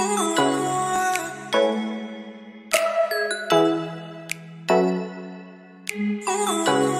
Oh. Ooh.